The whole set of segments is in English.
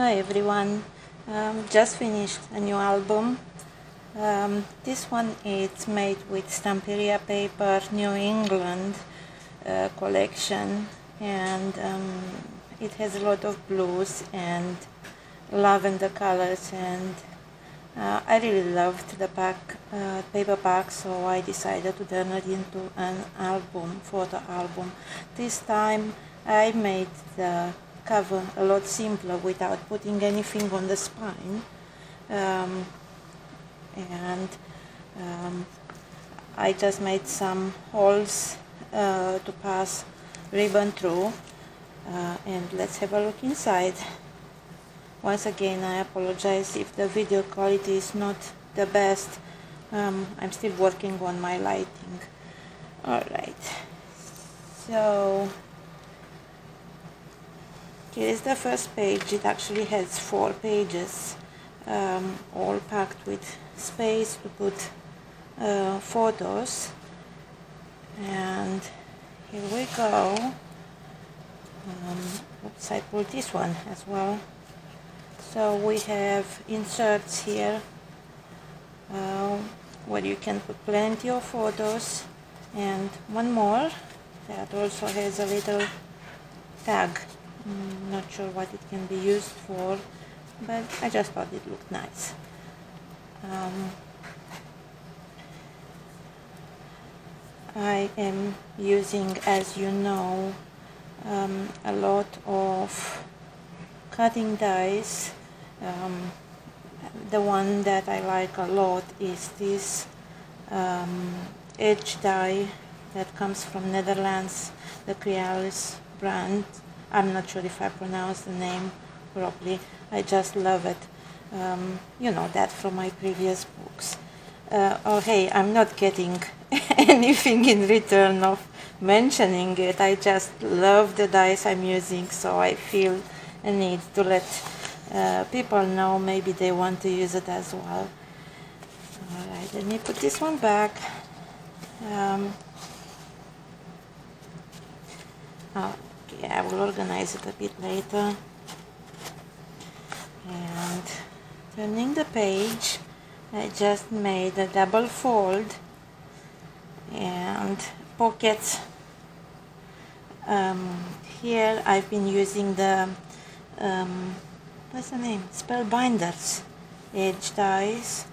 Hi everyone, um, just finished a new album. Um, this one is made with Stamperia paper, New England uh, collection, and um, it has a lot of blues and lavender colors. And uh, I really loved the pack, uh, paperback, so I decided to turn it into an album, photo album. This time I made the cover a lot simpler without putting anything on the spine. Um, and um, I just made some holes uh, to pass ribbon through. Uh, and let's have a look inside. Once again, I apologize if the video quality is not the best. Um, I'm still working on my lighting. Alright, so here is the first page. It actually has four pages, um, all packed with space to put uh, photos. And here we go. Um, oops, I pulled this one as well. So we have inserts here uh, where you can put plenty of photos and one more that also has a little tag Mm, not sure what it can be used for, but I just thought it looked nice. Um, I am using, as you know, um, a lot of cutting dies. Um, the one that I like a lot is this um, edge die that comes from Netherlands, the Crealies brand. I'm not sure if I pronounced the name properly. I just love it. Um, you know that from my previous books. Uh, oh, hey, I'm not getting anything in return of mentioning it. I just love the dice I'm using, so I feel a need to let uh, people know maybe they want to use it as well. Alright, let me put this one back. Um, oh, I will organize it a bit later. And turning the page, I just made a double fold and pockets. Um, here I've been using the, um, what's the name? Spellbinders edge dies.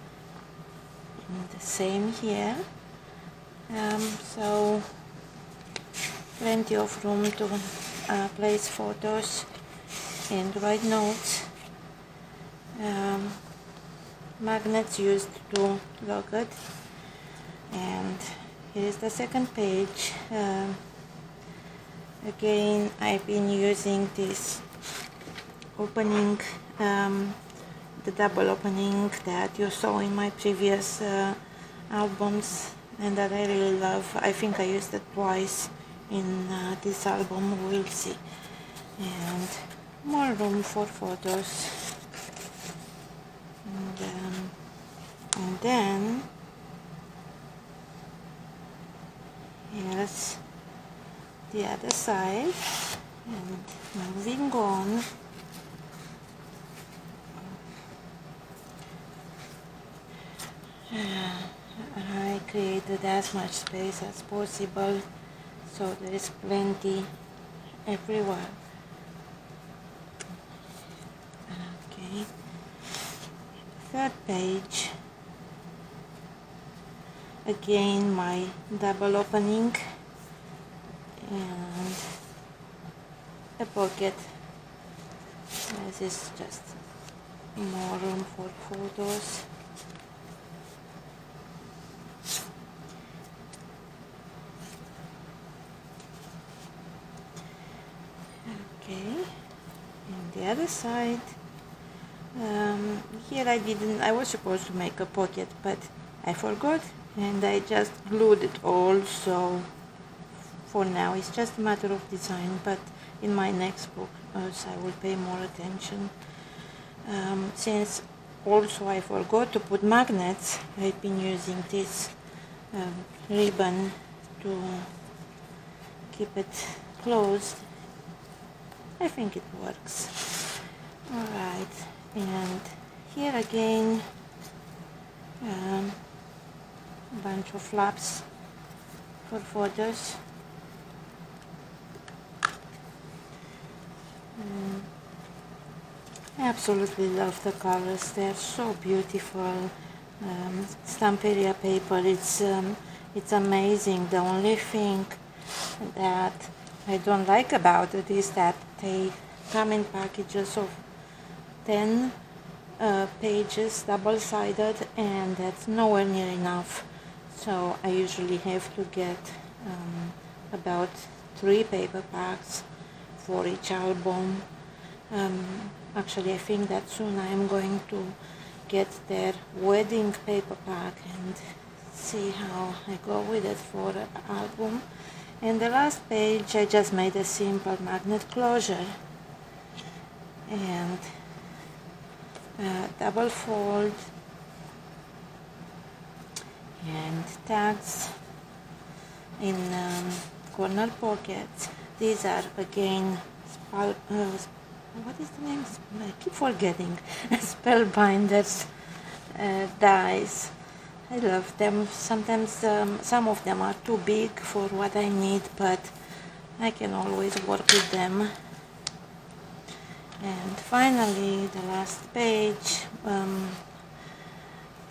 And the same here. Um, so plenty of room to uh, place photos and write notes. Um, magnets used to lock it. And here is the second page. Um, again, I've been using this opening, um, the double opening that you saw in my previous uh, albums and that I really love. I think I used it twice in uh, this album we'll see. And more room for photos. And, um, and then here's the other side. And moving on. I created as much space as possible so there is plenty everywhere. Okay. Third page. Again my double opening. And a pocket. This is just more room for photos okay and the other side um, here I didn't I was supposed to make a pocket but I forgot and I just glued it all so for now it's just a matter of design but in my next book also I will pay more attention. Um, since also I forgot to put magnets I've been using this um, ribbon to keep it closed I think it works. Alright, and here again um, a bunch of flaps for photos mm. I absolutely love the colors they're so beautiful um, Stamperia paper it's um, it's amazing the only thing that I don't like about it is that they come in packages of 10 uh, pages double-sided and that's nowhere near enough. So I usually have to get um, about three paper packs for each album. Um, actually I think that soon I am going to get their wedding paper pack and see how I go with it for album in the last page I just made a simple magnet closure and uh, double fold and tags in um, corner pockets. These are again uh, what is the name? I keep forgetting. Spellbinders uh, dies I love them. Sometimes um, some of them are too big for what I need but I can always work with them. And finally the last page um,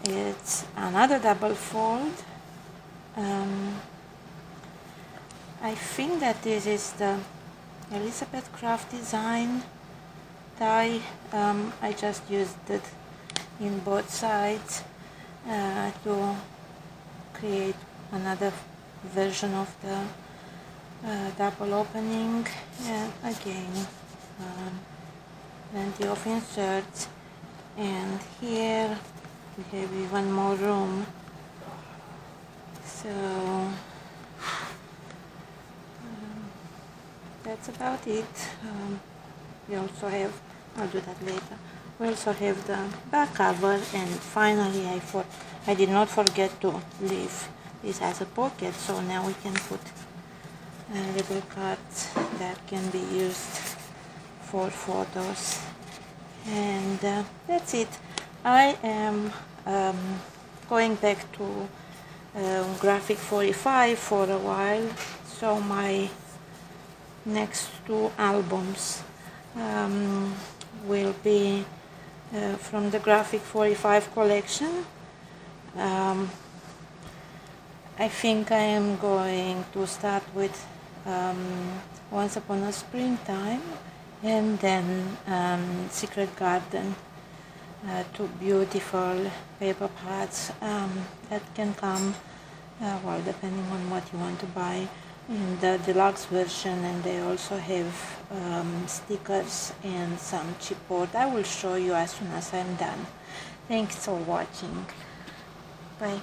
it's another double fold. Um, I think that this is the Elizabeth Craft design die. um, I just used it in both sides uh, to create another version of the uh, double opening. And again um, plenty of inserts. And here we have even more room. So um, that's about it. Um, we also have I'll do that later we also have the back cover and finally I thought I did not forget to leave this as a pocket so now we can put a little cards that can be used for photos. And uh, that's it. I am um, going back to uh, graphic 45 for a while so my next two albums um, will be uh, from the graphic 45 collection. Um, I think I am going to start with um, Once Upon a Springtime and then um, Secret Garden uh, two beautiful paper pads um, that can come uh, well depending on what you want to buy in the deluxe version and they also have um, stickers and some chipboard. I will show you as soon as I'm done. Thanks for watching. Bye